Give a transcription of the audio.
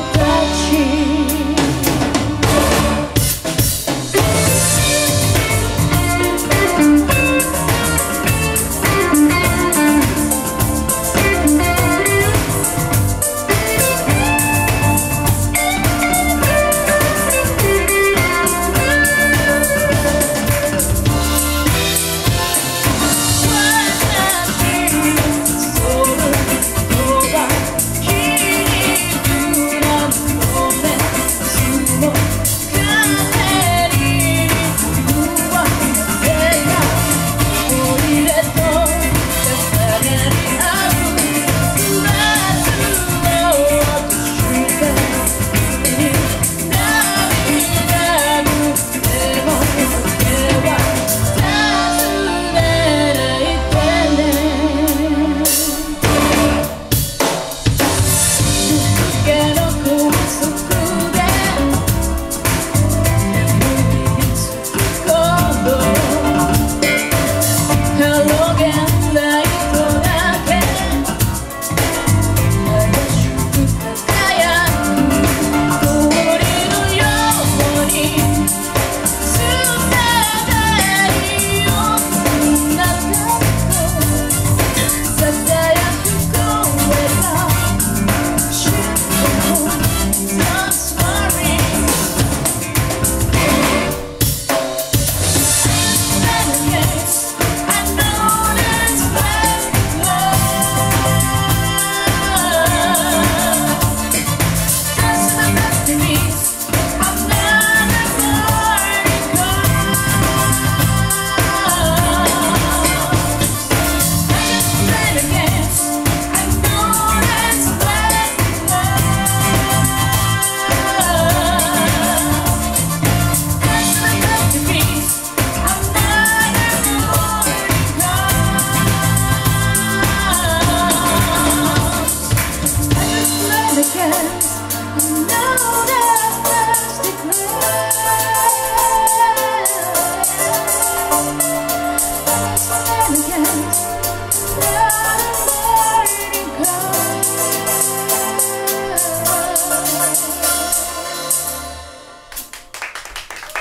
broken